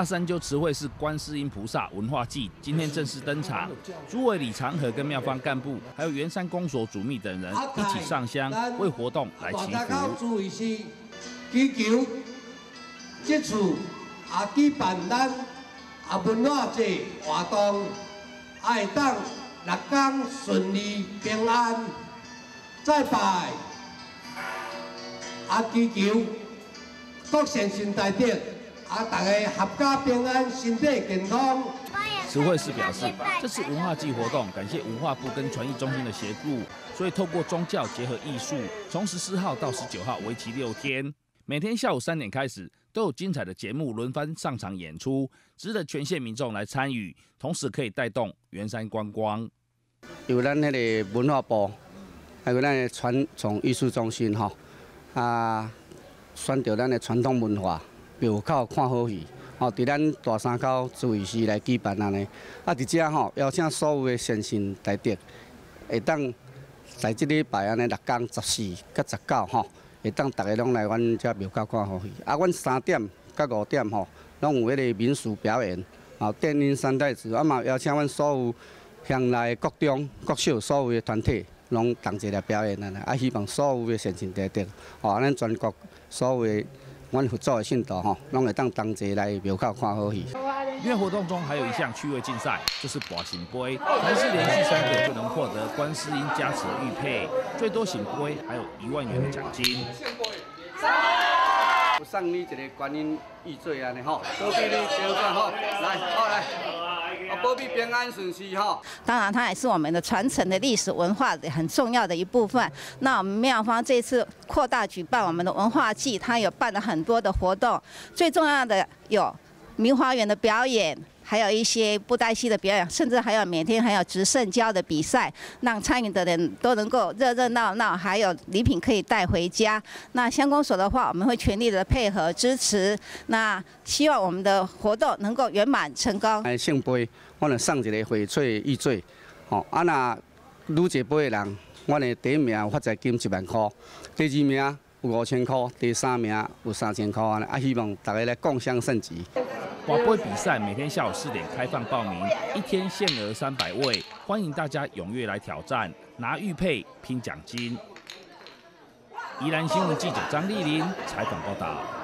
大山丘慈惠是观世音菩萨文化祭今天正式登场，诸位李长和跟庙方干部，还有圆山公所主秘等人一起上香为活动来祈福。祈求这次阿举办咱阿文化节活动，爱当六工顺利平安，再拜阿祈求各善信大德。啊！大家合家平安，身体健康。慈惠寺表示，这次文化祭活动感谢文化部跟传艺中心的协助，所以透过宗教结合艺术，从十四号到十九号为期六天，每天下午三点开始都有精彩的节目轮番上场演出，值得全县民众来参与，同时可以带动圆山观光。有咱那个文化部，还有咱的传统艺术中心哈啊，宣传咱的传统文化。庙口看好戏，吼！伫咱大山口注意时来举办安尼，啊！伫遮吼邀请所有的先生大德，会当在即礼拜安尼六天十四甲十九吼，会当逐个拢来阮遮庙口看好戏。啊，阮三点甲五点吼，拢有迄个民俗表演，啊，电音三太子，啊嘛邀请阮所有乡内各中各小所有的团体，拢同齐来表演安尼，啊，希望所有的先生大德，吼，咱全国所有的。阮合作的信徒吼，拢会当同齐来庙口看好戏。因为活动中还有一项趣味竞赛，就是博醒杯，凡是连续三个就能获得观世音加持玉佩，最多醒杯还有一万元的奖金。我送你一个观音玉坠安尼吼，多谢你，谢谢吼，来，好来。啊保庇平安顺遂哈。当然，它也是我们的传承的历史文化的很重要的一部分。那我们庙方这次扩大举办我们的文化季，它有办了很多的活动，最重要的有明花园的表演。还有一些布袋戏的表演，甚至还有每天还有直圣交的比赛，让参与的人都能够热热闹闹，还有礼品可以带回家。那乡公所的话，我们会全力的配合支持。那希望我们的活动能够圆满成功。哎，圣杯，我来送一个翡翠玉坠。吼，啊那女一杯的人，我的第一名发财金一万块，第二名有五千块，第三名有三千块。啊，希望大家来共享盛举。华杯比赛每天下午四点开放报名，一天限额三百位，欢迎大家踊跃来挑战，拿玉佩拼奖金。宜兰新闻记者张丽玲采访报道。